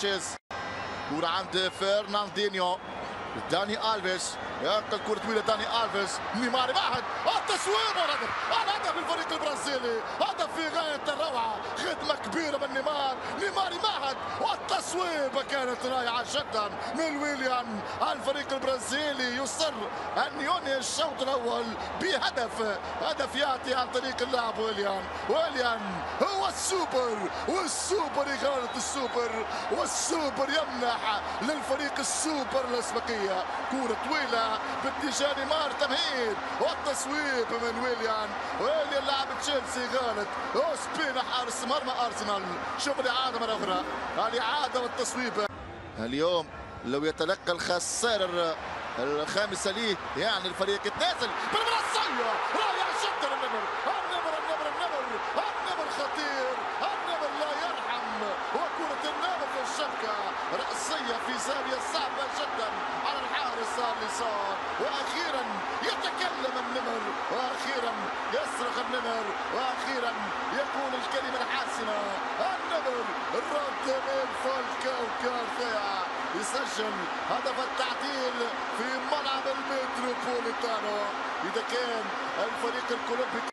سانشيز. كرة عند فرناندينيو. داني ألفيس. ينقل كرة طويلة داني ألفيس. نيمار مهد التصويب والهدف. الهدف للفريق البرازيلي هدف في غاية الروعة خدمة كبيرة من نيمار. نيمار مهد والتصويب كانت رائعة جدا من ويليام الفريق البرازيلي يصر أن ينهي الشوط الأول بهدف. هدف يأتي عن طريق اللاعب ويليام. ويليام هو السوبر والسوبر إغارة السوبر والسوبر يمنح للفريق السوبر الأسبقية. كرة طويلة باتجاه نيمار تمهيد والتصويب من ويليام. ويليام لاعب تشيلسي غالط اوسبينا حارس مرمى أرسنال. شوف الاعاده مرة أخرى. الاعاده والتصويب. اليوم لو يتلقى الخسائر الخامسة ليه يعني الفريق التاسل بالمنصيه رائع جدا النمر. النمر النمر النمر. النمر خطير. النمر لا يرحم. وكرة النمر في رأسية في زاوية صعبة جدا على الحارس اليسار وأخيرا يتكلم النمر. وأخيرا يصرخ النمر. وأخيرا يقول الكلمة الحاسمة النمر رد من فالكاو كارثيا يسجل هدف التعديل في ملعب المتروبوليتانو إذا كان الفريق الكولومبي